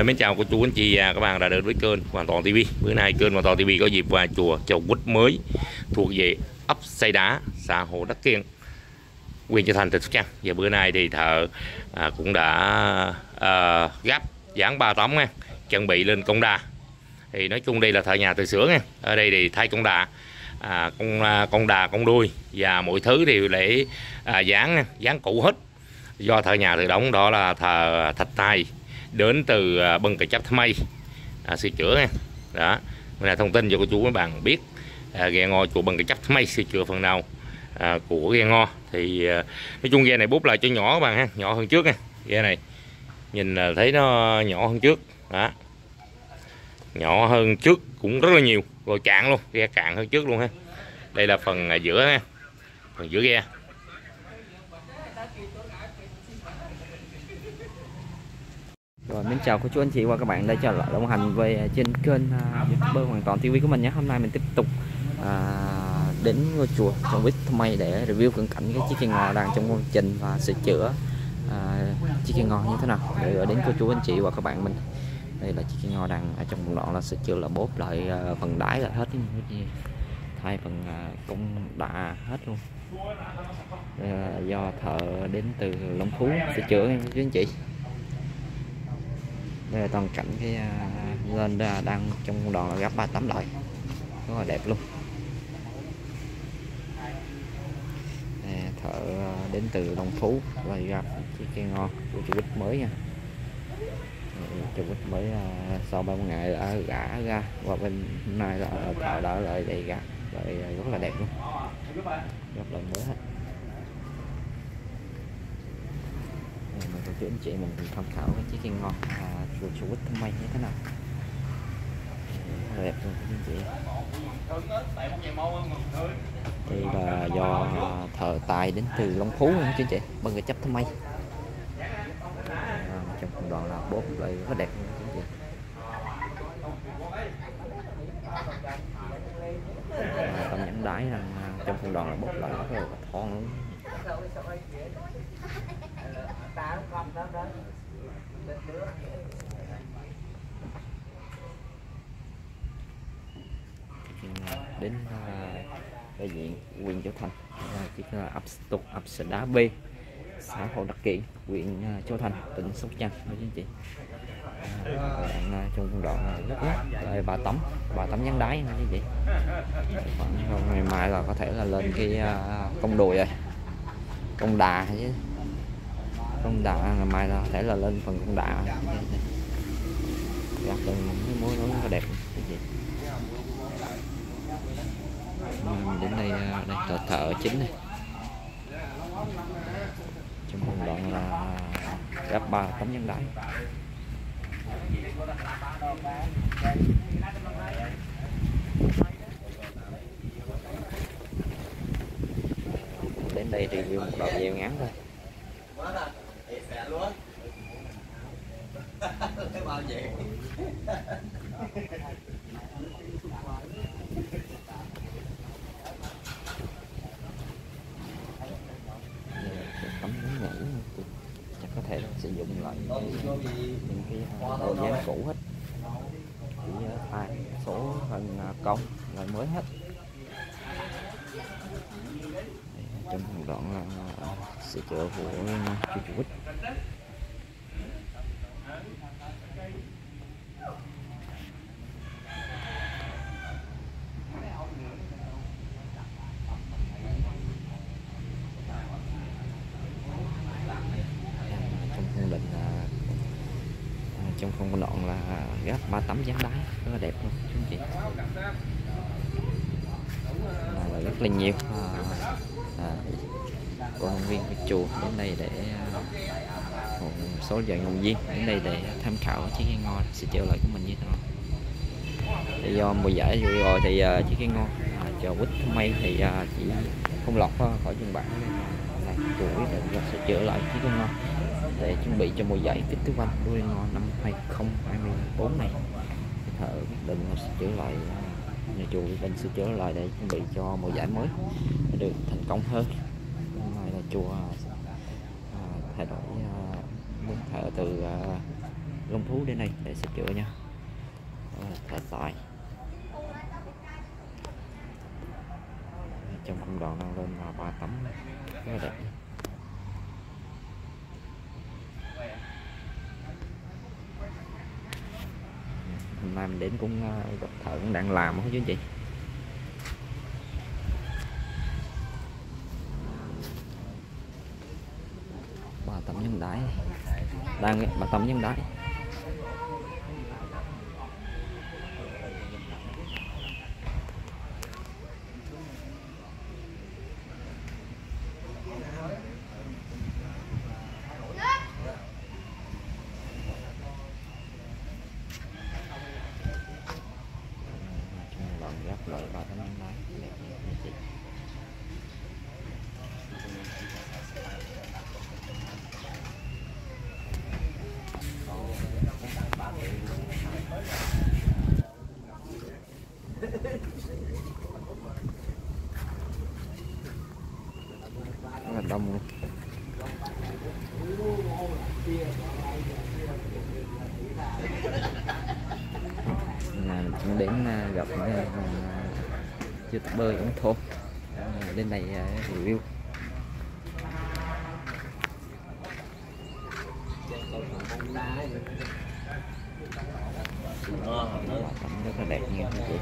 À, mến chào cô chú anh chị và các bạn đã đến với kênh Hoàn Toàn TV. Bữa nay kênh Hoàn Toàn TV có dịp vào chùa Chầu Quýt mới thuộc về ấp Xây Đá, xã Hồ Đắc Kiên, huyện Châu Thành, tỉnh Sóc Trăng. Và bữa nay thì thợ à, cũng đã à, gấp dán ba tấm nha, chuẩn bị lên công đà. Thì nói chung đây là thợ nhà từ xưởng nha. Ở đây thì thay công đà, à, con à, con đà, con đuôi và mọi thứ đều để à, dán dán cũ hết. Do thợ nhà tự đóng đó là thợ thạch tài đến từ à, bân cà chấp mây. À, sửa chữa nha. Đó. Đây là thông tin cho cô chú các bạn biết à, ghe ngò chùa bân cà chấp mây sửa chữa phần nào à, của ghe ngò thì à, nói chung ghe này bút lại cho nhỏ các bạn ha nhỏ hơn trước nha ghe này. Nhìn là thấy nó nhỏ hơn trước. Đó. Nhỏ hơn trước cũng rất là nhiều rồi cạn luôn ghe cạn hơn trước luôn ha. Đây là phần à, giữa ha phần giữa ghe. Rồi mình chào cô chú anh chị và các bạn đã trở lại đồng hành về à, trên kênh uh, YouTuber hoàn toàn TV của mình nhé. Hôm nay mình tiếp tục à, đến ngôi chùa trong Vít Mây để review cận cảnh cái chiếc cây ngò đang trong công trình và sửa chữa à, chiếc cây ngò như thế nào để gửi đến cô chú anh chị và các bạn mình. Đây là chiếc cây ngò đang ở trong một đoạn là sửa chữa là bốp lại uh, phần đáy là hết thay phần uh, công đạ hết luôn. Đây do thợ đến từ Long Phú sửa chữa nha chú anh chị đây là toàn cảnh cái à, lên uh, đang trong đoàn là gấp ba tấm lại rất là đẹp luôn. Đây, thợ à, đến từ Long Phú và gặp chiếc cây ngon của chú Bích mới nha. Chú Bích mới uh, sau 30 ngày đã gã ra và bên nay là thợ đã lại đầy gã lại rất là đẹp luôn. Rất là mới hết. Thì mình cô chú anh chị mình tham khảo cái chiếc kia ngon à, chùa chùa quýt thâm mây như thế nào. Đẹp luôn các anh chị. Đây là do thợ tài đến từ Long Phú luôn chứ anh chị. Bằng người chấp thâm mây à, trong phần đoàn là bốt lại rất đẹp luôn chú anh chị. À, tầm nhẫn đái rằng à, trong phần đoàn là bốt lại rất là thon luôn đến uh, đại diện huyện Châu Thành. Uh, chiếc à, uh, ấp tục ấp đá B xã Hồ đặc Kiện huyện uh, Châu Thành tỉnh Sóc Trăng. Đó chính chị. Đoạn, uh, trong đoạn rất rất là bà tắm bà tắm nhắn đáy nha chị khoảng ngày mai là có thể là lên cái uh, công đùi rồi. Công đà chứ công đà ngày mai là thể là lên phần công đà gặp từng cái mối nối rất đẹp. Chị mình đến đây đây thợ thợ chính này. Trong vòng đoạn là gấp ba tấm nhân đáy đến đây review một đoạn video ngắn thôi bao vậy? Tấm nhảy chắc có thể sử dụng lại những cái dáng cũ hết chỉ thay số phần công lại mới hết trong một đoạn là sửa chữa của chú chú trong không định à, à, trong đoạn là gấp ba tấm dán đá rất là đẹp luôn chú anh chị là, rất là nhiều của động viên của chùa đến đây để ờ, một số vận động viên đến đây để tham khảo chiếc cây ngon sẽ trở lại của mình như thế nào? Thì do mùa giải vừa rồi thì uh, chiếc cây ngon à, chờ quýt mây thì uh, chỉ không lọt uh, khỏi dân bản là chùa quyết định sẽ trở lại chiếc cây ngon để chuẩn bị cho mùa giải kích thước văn đuôi ngon năm 2024 này. Thì thợ quyết định sẽ trở lại nhà chùa quyết định sẽ trở lại để chuẩn bị cho mùa giải mới được thành công hơn chùa à, thay đổi à, muốn thở từ à, Long Phú đến đây để sửa chữa nha. Đó là tài. Trong công đoạn đang lên là ba tấm. Rất là đẹp. Hôm nay mình đến cũng à, gặp thợ cũng đang làm không chứ anh chị? Bà tấm nhân đáy đang bà tấm nhân đáy trong lần gấp lại ba tấm nhân đáy đẹp như anh chị rất là đông luôn là mình cũng đến à, gặp những cái, à, youtuber cũng thôi. Lên này à, review. Tắm rất là đẹp nha các bạn.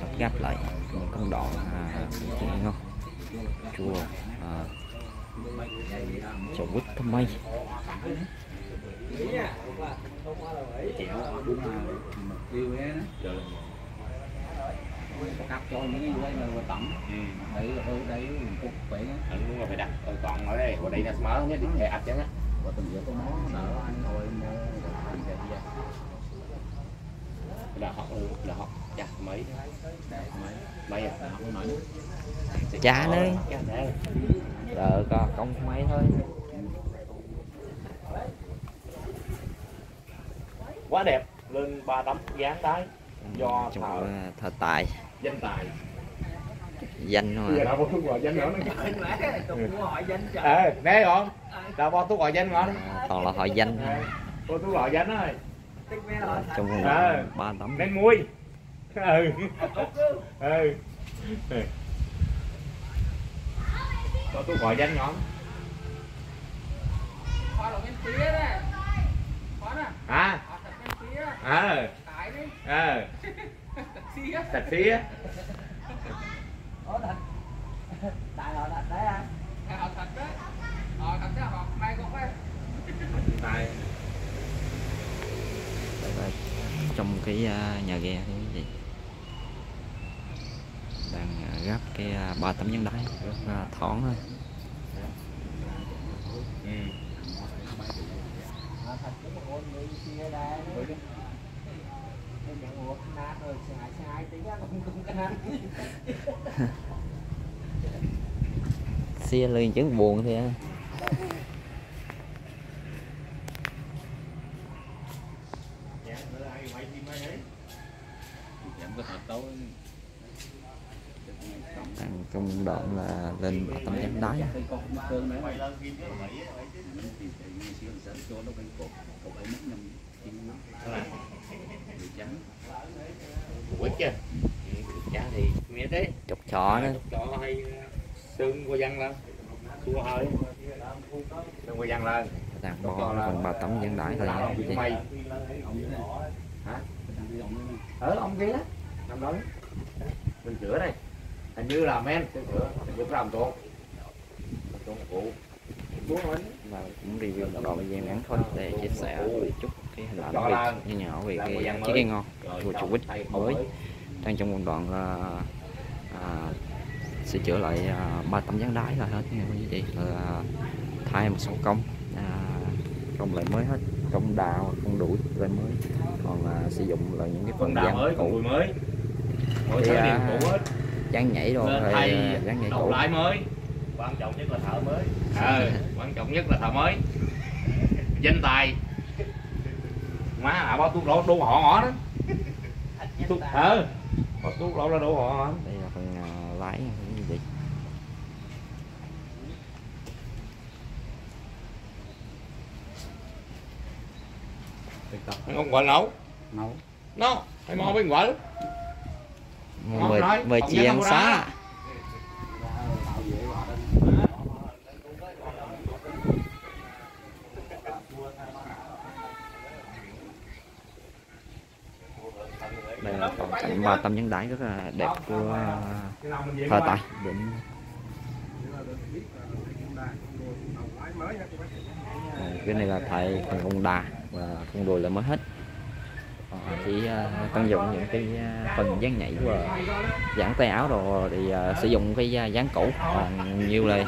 Tập gáp lại những con đỏ à, thì ngon chùa à, chậu bút thơm mây. Chịu đúng là mục tiêu đó cắt cho những cái mà tẩm đấy ở đấy cục phải Ừ, đúng rồi phải đặt ừ, còn ở đây ở đây là smart nhất để ạch chứ á và từng giữa có món đỡ anh ngồi mua anh sẽ đi là họ là họ chặt mấy mấy mấy à Chả nữa. Có công mấy thôi quá đẹp lên ba tấm dáng đáy do trong thợ à, thợ tài danh tài. Danh bây giờ mà đã có thuốc gọi danh nữa cũng hỏi danh trời. Ờ nghe không? Đã có thuốc gọi danh ngon à, toàn là họ danh. Có thuốc gọi danh mẹ rồi trong vòng Ờ. ba tấm nên muối ừ ừ có thuốc gọi danh ngon hoa nè à bên phía ờ cái ờ Tại họ thật đấy à? Họ thật đấy Họ thật đấy họ may cũng đấy là trong cái à, nhà ghe thôi quý vị đang à, gấp cái ba tấm nhân đáy rất là thoáng thôi. Ừ. xe lên chứng buồn thì á. Đang trong đoạn là lên ba tấm nhân đáy con cơn đấy Thì dẫn Được chứ chả nghe thế chọc chó đó cho hay xương qua văn lên. Xua hơi. Xương qua văn lên. Đang bo còn ba tấm nhân đáy thôi mày hả? Ở ông kia đó. Năm đó. Mình chữa đây. Hình như là men. Chữa như làm tốt tốt cụ và cũng review một đoạn video ngắn thôi để chia sẻ một chút cái hình ảnh là- việc nhỏ nhỏ về là cái chiếc cây ngon của chủ quýt mới. đang trong một đoạn là à, sửa chữa lại à, ba tấm dáng đáy là hết nha quý vị là thay một số công. À, công lại mới hết công đào công đuổi lại mới. Còn à, sử dụng là những cái phần dáng mới cũ. mới. Thì, à, hết. dáng nhảy rồi à, dáng nhảy cũ. lại mới quan trọng nhất là thợ mới. Ờ quan trọng nhất là thợ mới. Danh tài. Má à bao thuốc lỗ đu họ họ đó. Thuốc ờ bao thuốc lỗ là đu họ đây là phần à, lái quý vị không gọi nấu nấu nó hay mò bên gọi mời mời chị ăn xá ra. đây là toàn cảnh ba tâm nhân đái rất là đẹp của thờ tài. Đến Ờ, cái này là thầy phần ông đà và con đùi là mới hết. Ờ, chỉ ờ, tận dụng những cái ờ, phần dáng nhảy và dán tay áo rồi thì ờ, sử dụng cái ờ, dáng cũ. Còn nhiều là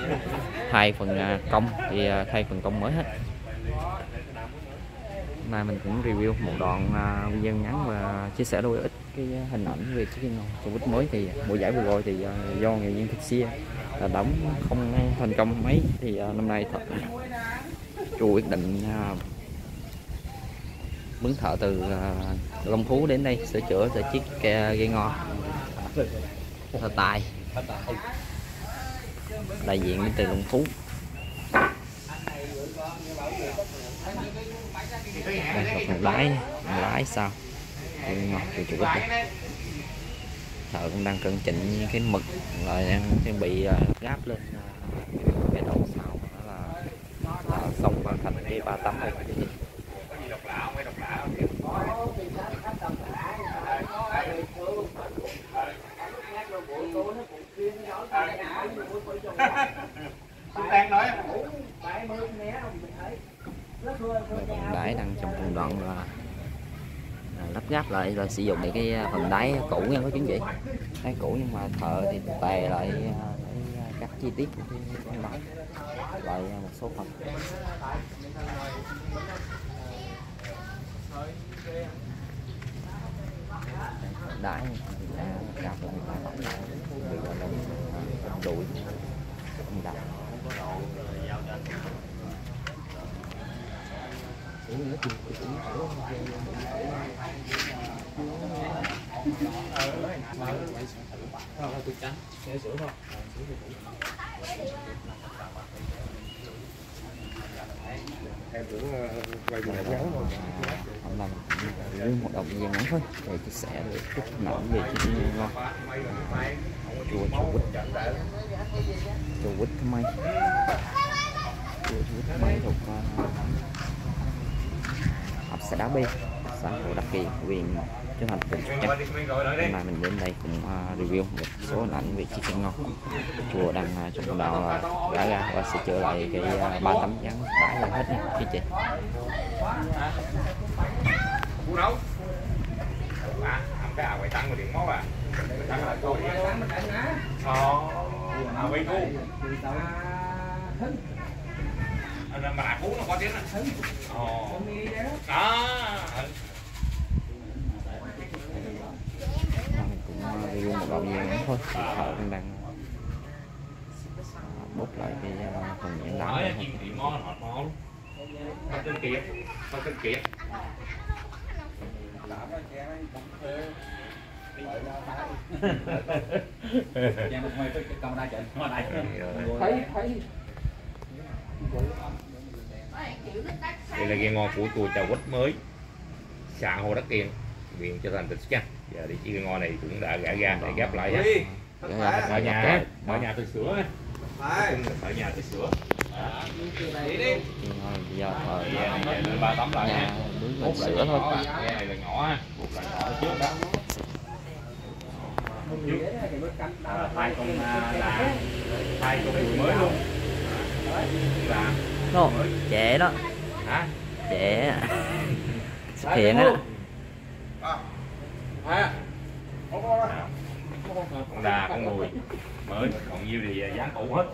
thay phần công thì thay phần công mới hết. Hôm nay mình cũng review một đoạn à, video ngắn và chia sẻ đôi ít cái hình ảnh về chiếc ngon bích mới thì mùa giải vừa rồi thì à, do nghệ viên thực xia là đóng không thành công mấy. Thì à, năm nay thật chùa quyết định à, mướn thợ từ Long Phú đến đây sửa chữa cho chiếc ghe gây thợ tài. Đại diện đến từ Long Phú. Đây là phần lái, một lái sao? Gây ngọt từ chủ thợ cũng đang cân chỉnh cái mực rồi đang chuẩn bị à, gáp lên à, cái đầu sau đó là, là xong hoàn thành cái ba tấm rồi phần đáy đang trong công đoạn là, là lại là sử dụng những cái à, phần đáy cũ nha, có chứng chỉ. Đáy cũ nhưng mà thợ thì tè lại à, à, các chi tiết của cái con đáy. Lại một số phần. Đáy thì đã cạp lại người ta tổng lại bị em là quay đuổi ngắn thôi, hôm nay mình cũng một động viên ngắn thôi để chia sẻ được chút nào về chuyện ngon chùa chùa quýt chùa quýt Thơ mây chùa quýt Thơ mây thuộc xã Đá Bê xã Hồ Đắc Kỳ huyện Trân Thành tỉnh Sóc Trăng hôm nay mình đến đây cũng uh, review một số hình ảnh về chiếc chân ngon. Chùa đang uh, trong đạo uh, đã ra. Và sẽ trở lại cái uh, ba tấm dán đá lên hết nha. Chị chị cái à quậy tăng mà điện máu à tăng là cô đi tăng mình đánh ờ à quay cô mà đã cú nó có tiếng á ờ đó. Mình cũng thôi thợ cũng đang bốc lại cái phần nhãn đá nói này chuyện thì ngon ngọt ngon không kiệt không kinh kiệt một ra đây thấy thấy đây là ghe ngon của chùa Chào Quýt mới xã Hồ Đắc Kiên huyện Châu Thành tỉnh Sóc Trăng giờ thì chiếc ghe ngon này cũng đã gã ra để gấp lại Cái, uh, ở nhà ở nhà tôi sửa ở nhà tôi sửa. Thì, uh, giờ ba tấm lại nha. Bút sửa thôi. ghe này là nhỏ á bút lại nhỏ trước đó. Trước Đó là thay con à, là thay con mới luôn. Là Đó, trẻ đó. Hả? Trẻ xuất hiện á. Con đà con mùi. Mới còn nhiêu thì dán cũ hết.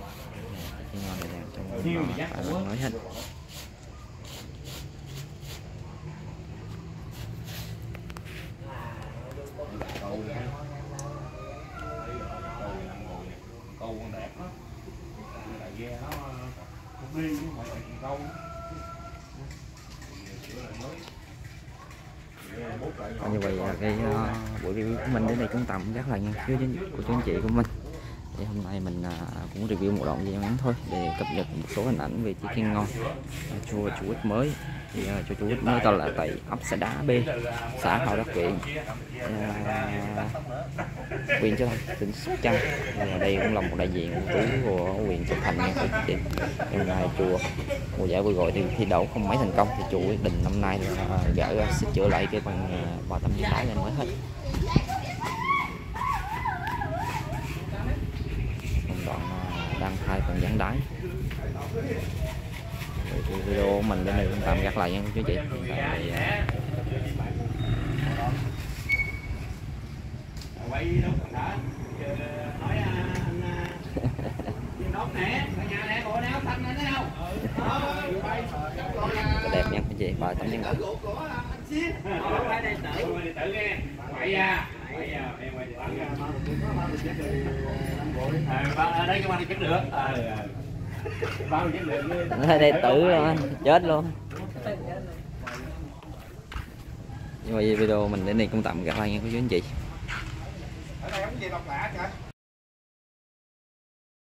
Nhiêu thì hết. Câu con đẹp á ghe nó không đi nhưng mà lại câu Và như vậy là cái uh, buổi review của mình đến đây cũng tạm rất là nha. Chứ của chú anh chị của mình. Thì hôm nay mình uh, cũng review một đoạn video ngắn thôi để cập nhật một số hình ảnh về chiếc khen ngon chua ờ, chùa chú quýt mới. Thì uh, chùa chú quýt mới tao là tại ấp xã đá b xã hậu đắc huyện uh, huyện châu thành tỉnh sóc trăng nhưng mà đây cũng là một đại diện của của huyện châu thành nha quý chị chùa mùa giải vừa gọi thì thi đấu không mấy thành công thì chùa quyết định năm nay là à, gỡ à, sẽ sửa chữa lại cái bằng à, vào tấm giấy đá lên mới hết. Đoạn à, đang thay phần dẫn đáy thì video của mình đến đây cũng tạm gác lại nha quý chị. Hiện tại à, quay đâu còn đã nói anh đốt nè nhà nè bộ áo xanh này thấy không đẹp nha quý chị và tấm gián đáy ở đây cái mà chết được bao chết được Nó đây tử luôn anh chết luôn nhưng mà video mình đến đây cũng tạm gác lại nha quý anh chị